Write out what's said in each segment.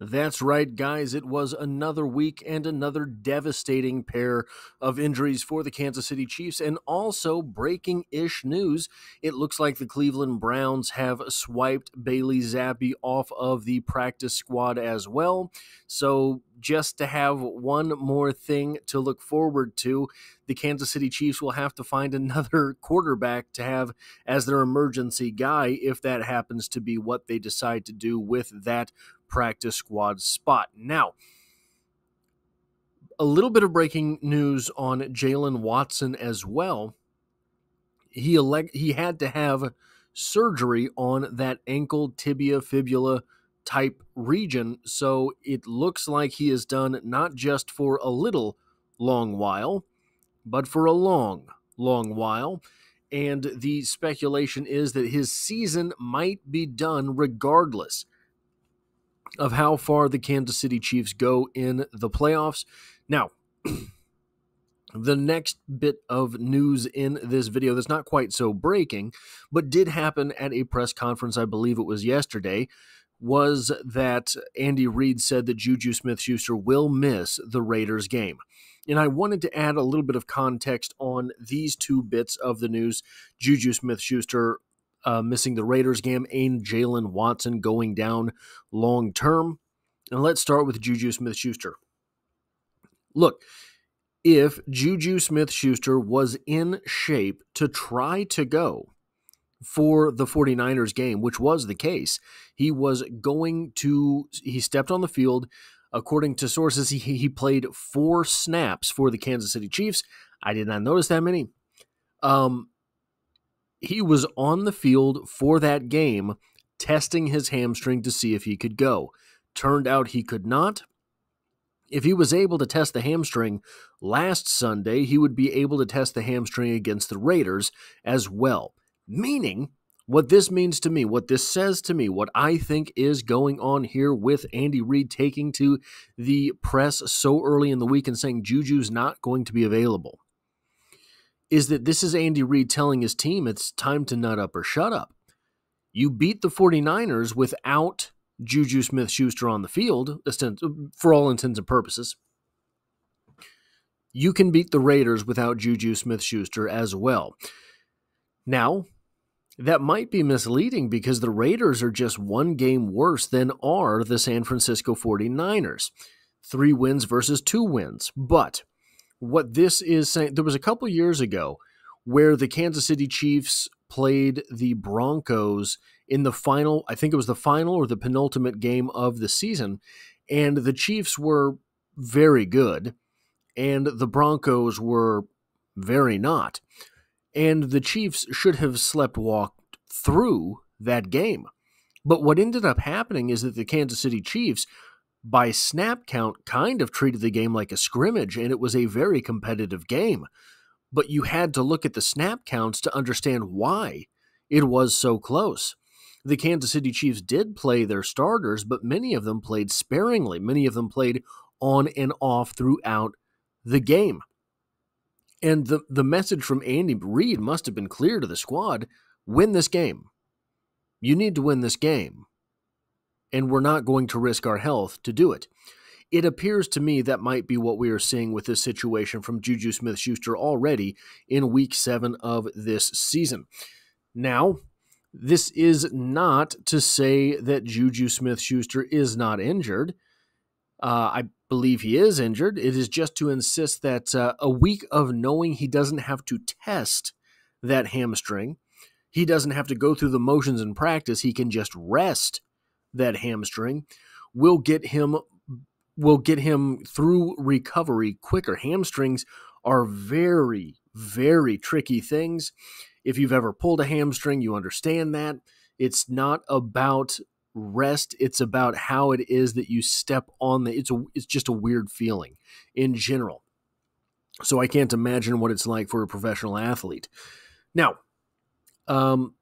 That's right, guys. It was another week and another devastating pair of injuries for the Kansas City Chiefs. And also, breaking ish news it looks like the Cleveland Browns have swiped Bailey Zappe off of the practice squad as well. So, just to have one more thing to look forward to, the Kansas City Chiefs will have to find another quarterback to have as their emergency guy if that happens to be what they decide to do with that practice squad spot. Now, a little bit of breaking news on Jaylen Watson as well. He elect he had to have surgery on that ankle tibia fibula type region, so it looks like he is done not just for a little long while, but for a long, long while. And the speculation is that his season might be done regardless of how far the Kansas City Chiefs go in the playoffs. Now, the next bit of news in this video that's not quite so breaking, but did happen at a press conference, I believe it was yesterday, was that Andy Reid said that Juju Smith Schuster will miss the Raiders game. And I wanted to add a little bit of context on these two bits of the news. Juju Smith Schuster uh, missing the Raiders game, and Jaylen Watson going down long term. And let's start with Juju Smith Schuster. Look, if Juju Smith Schuster was in shape to try to go for the 49ers game, which was the case, he was going to, he stepped on the field. According to sources, he, he played four snaps for the Kansas City Chiefs. I did not notice that many. Um, he was on the field for that game testing his hamstring to see if he could go. Turned out he could not. If he was able to test the hamstring last Sunday, he would be able to test the hamstring against the Raiders as well. Meaning, what this means to me, what this says to me, what I think is going on here with Andy Reid taking to the press so early in the week and saying Juju's not going to be available is that this is Andy Reid telling his team it's time to nut up or shut up. You beat the 49ers without Juju Smith Schuster on the field, for all intents and purposes. You can beat the Raiders without Juju Smith Schuster as well. Now, that might be misleading because the Raiders are just one game worse than are the San Francisco 49ers. Three wins versus two wins. But what this is saying there was a couple years ago where the Kansas City Chiefs played the Broncos in the final, I think it was the final or the penultimate game of the season, and the Chiefs were very good and the Broncos were very not. And the Chiefs should have slept walked through that game. But what ended up happening is that the Kansas City Chiefs by snap count, kind of treated the game like a scrimmage, and it was a very competitive game. But you had to look at the snap counts to understand why it was so close. The Kansas City Chiefs did play their starters, but many of them played sparingly. Many of them played on and off throughout the game. And the, the message from Andy Reid must have been clear to the squad win this game. You need to win this game and we're not going to risk our health to do it. It appears to me that might be what we are seeing with this situation from Juju Smith Schuster already in week seven of this season. Now, this is not to say that Juju Smith Schuster is not injured. Uh, I believe he is injured. It is just to insist that uh, a week of knowing he doesn't have to test that hamstring, he doesn't have to go through the motions in practice, he can just rest that hamstring will get him will get him through recovery quicker. Hamstrings are very very tricky things. If you've ever pulled a hamstring, you understand that. It's not about rest, it's about how it is that you step on the it's a it's just a weird feeling in general. So I can't imagine what it's like for a professional athlete. Now, um,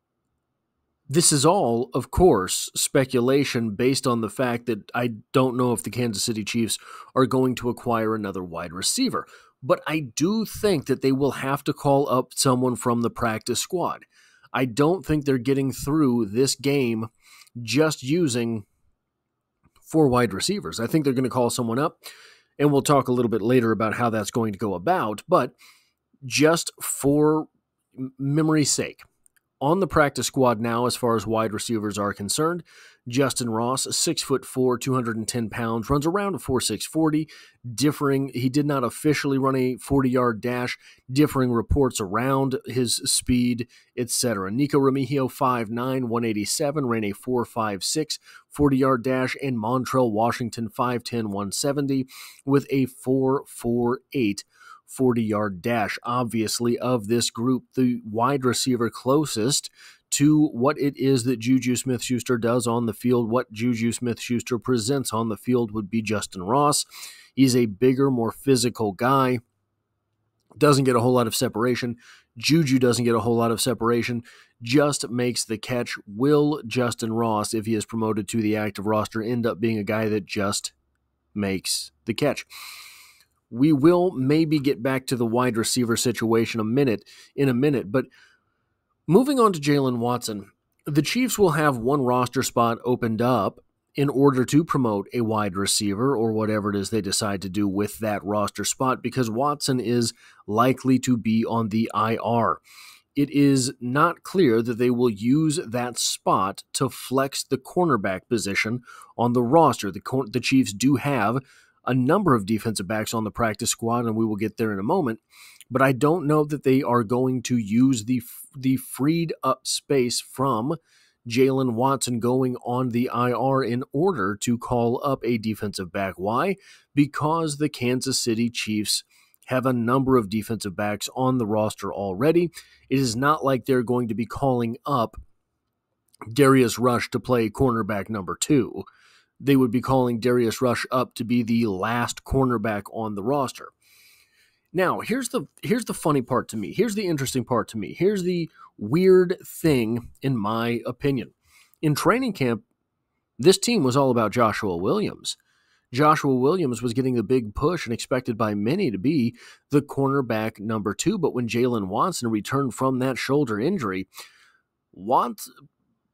this is all, of course, speculation based on the fact that I don't know if the Kansas City Chiefs are going to acquire another wide receiver. But I do think that they will have to call up someone from the practice squad. I don't think they're getting through this game just using four wide receivers. I think they're going to call someone up, and we'll talk a little bit later about how that's going to go about. But just for memory's sake, on the practice squad now, as far as wide receivers are concerned, Justin Ross, six foot four, 210 pounds, runs around a 4.640. Differing, he did not officially run a 40 yard dash, differing reports around his speed, etc. Nico Remigio, 5'9, 187, ran a 4.56 40 yard dash, and Montrell Washington, 5'10, 170, with a 4.48 40 yard dash. Obviously, of this group, the wide receiver closest to what it is that Juju Smith Schuster does on the field, what Juju Smith Schuster presents on the field would be Justin Ross. He's a bigger, more physical guy, doesn't get a whole lot of separation. Juju doesn't get a whole lot of separation, just makes the catch. Will Justin Ross, if he is promoted to the active roster, end up being a guy that just makes the catch? We will maybe get back to the wide receiver situation a minute in a minute, but moving on to Jaylen Watson, the Chiefs will have one roster spot opened up in order to promote a wide receiver or whatever it is they decide to do with that roster spot because Watson is likely to be on the IR. It is not clear that they will use that spot to flex the cornerback position on the roster. The, the Chiefs do have a number of defensive backs on the practice squad, and we will get there in a moment. But I don't know that they are going to use the the freed up space from Jaylen Watson going on the IR in order to call up a defensive back. Why? Because the Kansas City Chiefs have a number of defensive backs on the roster already. It is not like they're going to be calling up Darius Rush to play cornerback number two they would be calling Darius Rush up to be the last cornerback on the roster. Now, here's the here's the funny part to me. Here's the interesting part to me. Here's the weird thing in my opinion. In training camp, this team was all about Joshua Williams. Joshua Williams was getting the big push and expected by many to be the cornerback number two. But when Jaylen Watson returned from that shoulder injury, Watson,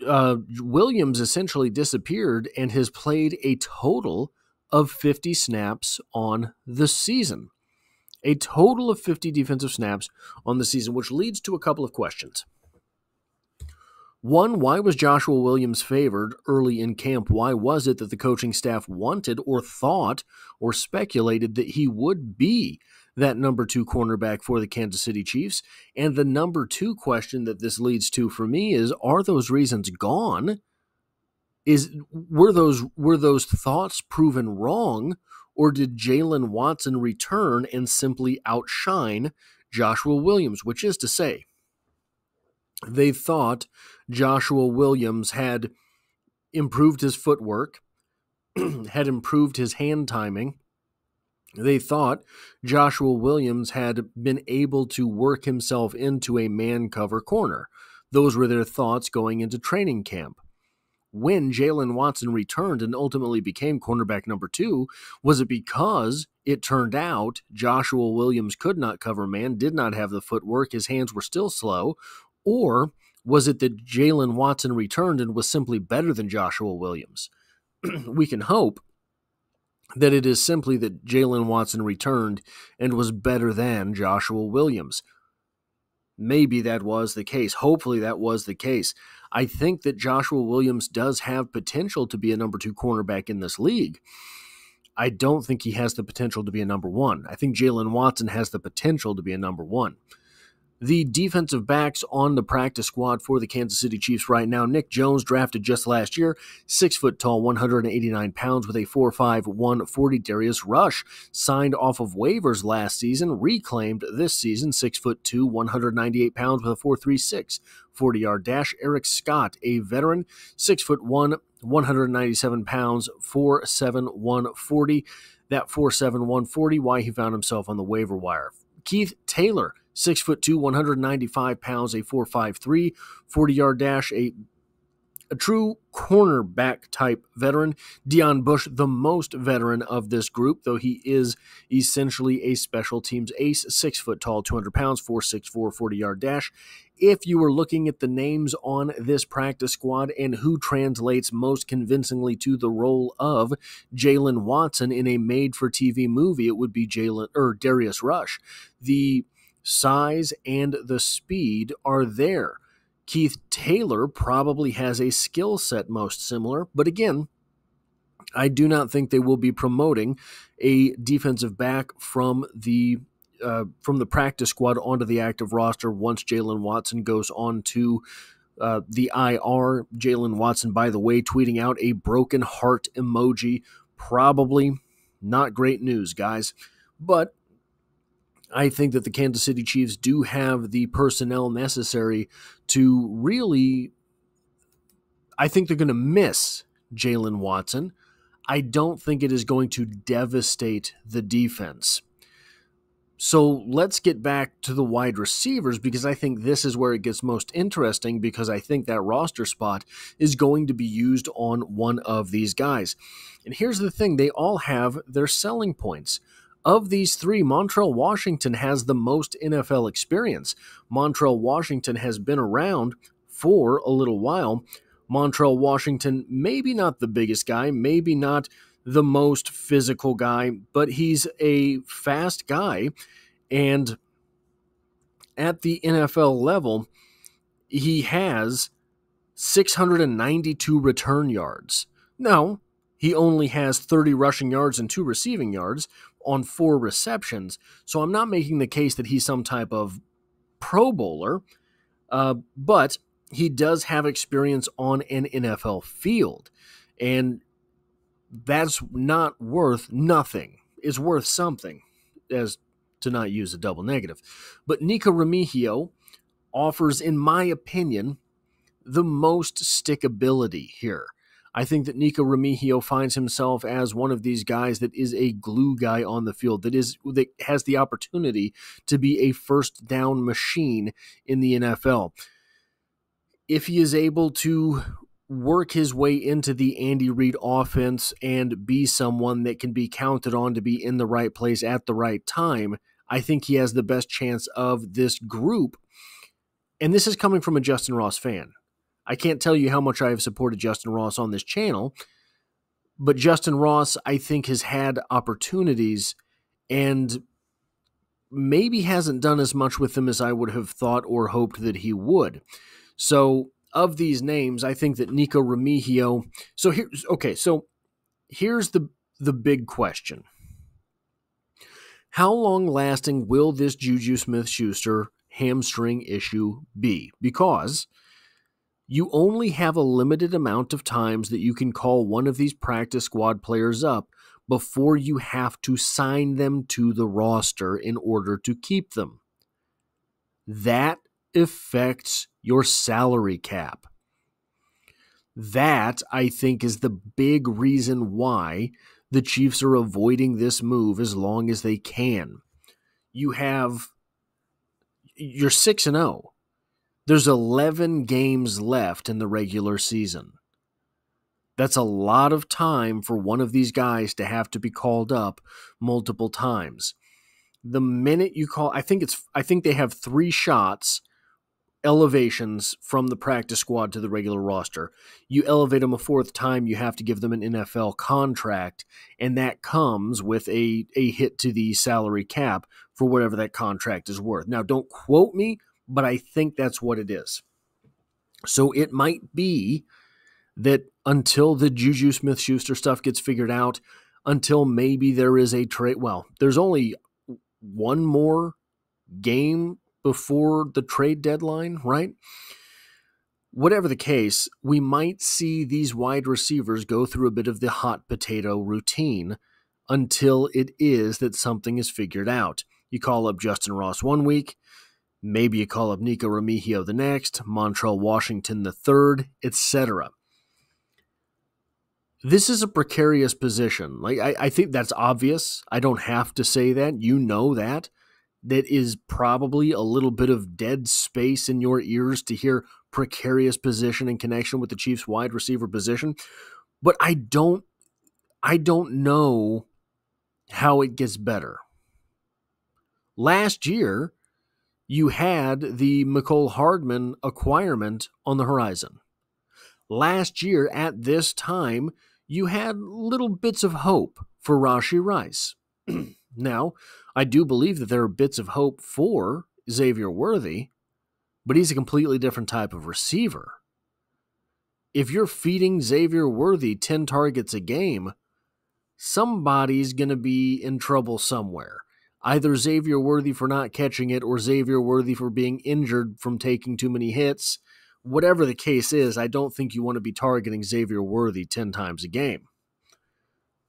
uh, Williams essentially disappeared and has played a total of 50 snaps on the season. A total of 50 defensive snaps on the season, which leads to a couple of questions. One, why was Joshua Williams favored early in camp? Why was it that the coaching staff wanted or thought or speculated that he would be that number two cornerback for the Kansas City Chiefs. And the number two question that this leads to for me is are those reasons gone? Is were those were those thoughts proven wrong, or did Jaylen Watson return and simply outshine Joshua Williams? Which is to say, they thought Joshua Williams had improved his footwork, had improved his hand timing, they thought Joshua Williams had been able to work himself into a man cover corner. Those were their thoughts going into training camp. When Jaylen Watson returned and ultimately became cornerback number two, was it because it turned out Joshua Williams could not cover man, did not have the footwork, his hands were still slow, or was it that Jaylen Watson returned and was simply better than Joshua Williams? we can hope that it is simply that Jaylen Watson returned and was better than Joshua Williams. Maybe that was the case. Hopefully, that was the case. I think that Joshua Williams does have potential to be a number two cornerback in this league. I don't think he has the potential to be a number one. I think Jaylen Watson has the potential to be a number one the defensive backs on the practice squad for the Kansas City Chiefs right now. Nick Jones, drafted just last year, six foot tall, 189 pounds with a 4'5, 140. Darius Rush, signed off of waivers last season, reclaimed this season, six foot two, 198 pounds with a 4'36, 40 yard dash. Eric Scott, a veteran, six foot one, 197 pounds, 4'7, 140. That 4'7, 140, why he found himself on the waiver wire. Keith Taylor, Six foot two, 195 pounds, a 4.53 40 yard dash, a a true cornerback type veteran. Deon Bush, the most veteran of this group, though he is essentially a special teams ace, six foot tall, 200 pounds, 464, 40 yard dash. If you were looking at the names on this practice squad and who translates most convincingly to the role of Jaylen Watson in a made for TV movie, it would be Jaylen or Darius Rush. The size and the speed are there. Keith Taylor probably has a skill set most similar, but again, I do not think they will be promoting a defensive back from the uh, from the practice squad onto the active roster once Jaylen Watson goes on to uh, the IR. Jaylen Watson, by the way, tweeting out a broken heart emoji. Probably not great news, guys. But I think that the Kansas City Chiefs do have the personnel necessary to really. I think they're going to miss Jaylen Watson. I don't think it is going to devastate the defense. So let's get back to the wide receivers because I think this is where it gets most interesting because I think that roster spot is going to be used on one of these guys. And here's the thing they all have their selling points. Of these three, Montrell Washington has the most NFL experience. Montrell Washington has been around for a little while. Montrell Washington, maybe not the biggest guy, maybe not the most physical guy, but he's a fast guy. And at the NFL level, he has 692 return yards. Now, he only has 30 rushing yards and two receiving yards, on four receptions. So I'm not making the case that he's some type of Pro Bowler, uh, but he does have experience on an NFL field. And that's not worth nothing. It's worth something, as to not use a double negative. But Nico Remigio offers, in my opinion, the most stickability here. I think that Nico Remigio finds himself as one of these guys that is a glue guy on the field, that is that has the opportunity to be a first down machine in the NFL. If he is able to work his way into the Andy Reid offense and be someone that can be counted on to be in the right place at the right time, I think he has the best chance of this group. And this is coming from a Justin Ross fan. I can't tell you how much I have supported Justin Ross on this channel, but Justin Ross, I think, has had opportunities and maybe hasn't done as much with them as I would have thought or hoped that he would. So, of these names, I think that Nico Remigio. So here's okay. So here's the the big question: How long lasting will this Juju Smith Schuster hamstring issue be? Because you only have a limited amount of times that you can call one of these practice squad players up before you have to sign them to the roster in order to keep them. That affects your salary cap. That, I think, is the big reason why the Chiefs are avoiding this move as long as they can. You have, you're 6 and 0. There's 11 games left in the regular season. That's a lot of time for one of these guys to have to be called up multiple times. The minute you call, I think it's, I think they have three shots, elevations from the practice squad to the regular roster. You elevate them a fourth time, you have to give them an NFL contract, and that comes with a, a hit to the salary cap for whatever that contract is worth. Now, don't quote me but I think that's what it is. So it might be that until the Juju Smith Schuster stuff gets figured out, until maybe there is a trade. Well, there's only one more game before the trade deadline, right? Whatever the case, we might see these wide receivers go through a bit of the hot potato routine until it is that something is figured out. You call up Justin Ross one week, Maybe you call up Nico Remigio the next, Montrell Washington the third, etc. This is a precarious position. Like I, I think that's obvious. I don't have to say that. You know that. That is probably a little bit of dead space in your ears to hear precarious position in connection with the Chiefs wide receiver position, but I don't I don't know how it gets better. Last year, you had the Mecole Hardman acquirement on the horizon. Last year, at this time, you had little bits of hope for Rashee Rice. now, I do believe that there are bits of hope for Xavier Worthy, but he's a completely different type of receiver. If you're feeding Xavier Worthy 10 targets a game, somebody's going to be in trouble somewhere. Either Xavier Worthy for not catching it or Xavier Worthy for being injured from taking too many hits. Whatever the case is, I don't think you want to be targeting Xavier Worthy 10 times a game.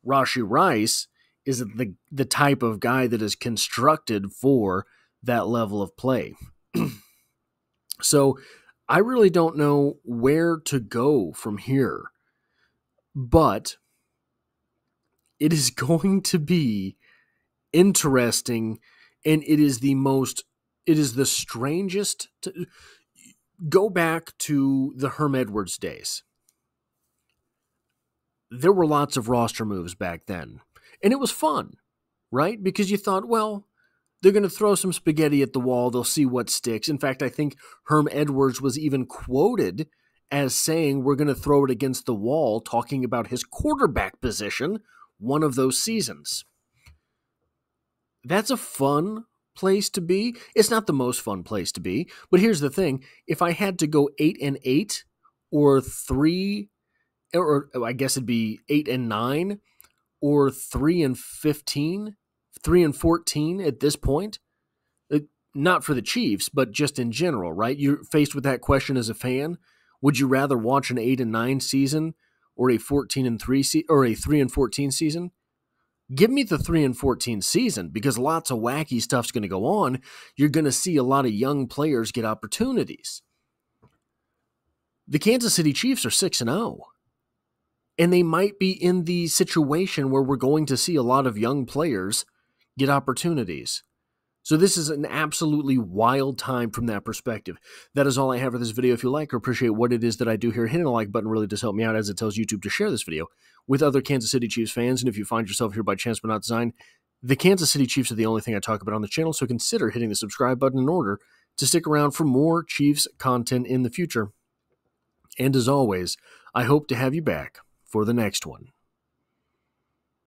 Rashee Rice is the, the type of guy that is constructed for that level of play. so I really don't know where to go from here. But it is going to be interesting and it is the most it is the strangest to go back to the Herm Edwards days. There were lots of roster moves back then, and it was fun, right? Because you thought, well, they're going to throw some spaghetti at the wall, they'll see what sticks. In fact, I think Herm Edwards was even quoted as saying, We're going to throw it against the wall, talking about his quarterback position one of those seasons. That's a fun place to be. It's not the most fun place to be, but here's the thing: if I had to go eight and eight, or three, or I guess it'd be eight and nine, or three and fifteen, three and fourteen at this point. Uh, not for the Chiefs, but just in general, right? You're faced with that question as a fan. Would you rather watch an eight and nine season or a 14 and 3 se- or a 3 and 14 season give me the 3 and 14 season because lots of wacky stuff's going to go on. You're going to see a lot of young players get opportunities. The Kansas City Chiefs are 6 and 0 and they might be in the situation where we're going to see a lot of young players get opportunities so this is an absolutely wild time from that perspective. That is all I have for this video. If you like or appreciate what it is that I do here, hitting the like button really does help me out as it tells YouTube to share this video with other Kansas City Chiefs fans. And if you find yourself here by chance but not design, the Kansas City Chiefs are the only thing I talk about on the channel, so consider hitting the subscribe button in order to stick around for more Chiefs content in the future. And as always, I hope to have you back for the next one.